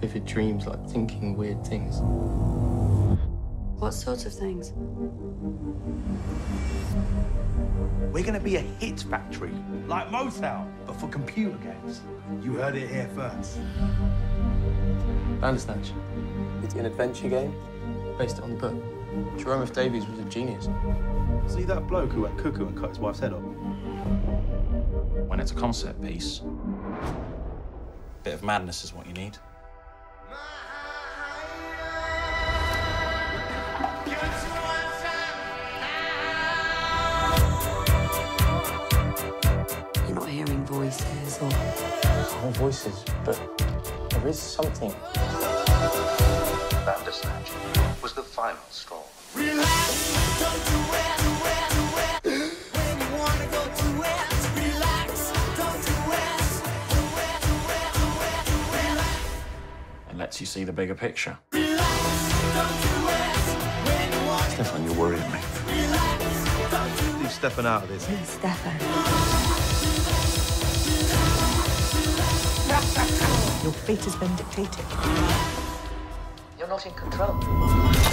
vivid dreams, like thinking weird things. What sorts of things? We're gonna be a hit factory, like Motown, but for computer games. You heard it here first. Bandersnatch. It's an adventure game based on the book. Jerome F. Davies was a genius. See that bloke who went cuckoo and cut his wife's head off? When it's a concept piece, a bit of madness is what you need. No voices, but there is something. Bandersnatch was the final straw. It lets you see the bigger picture. Stefan, you're worrying me. Leave Stefan out of this. Stefan. Fate has been dictated. You're not in control.